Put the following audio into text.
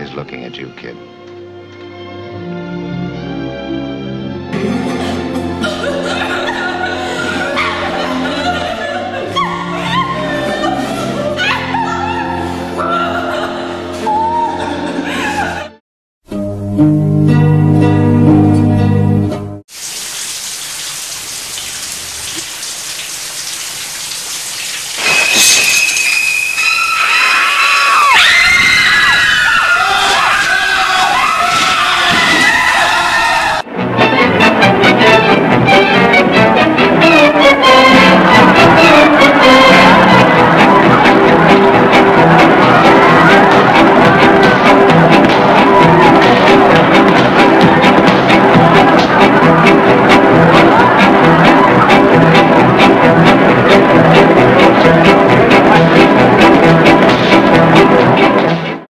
is looking at you, kid.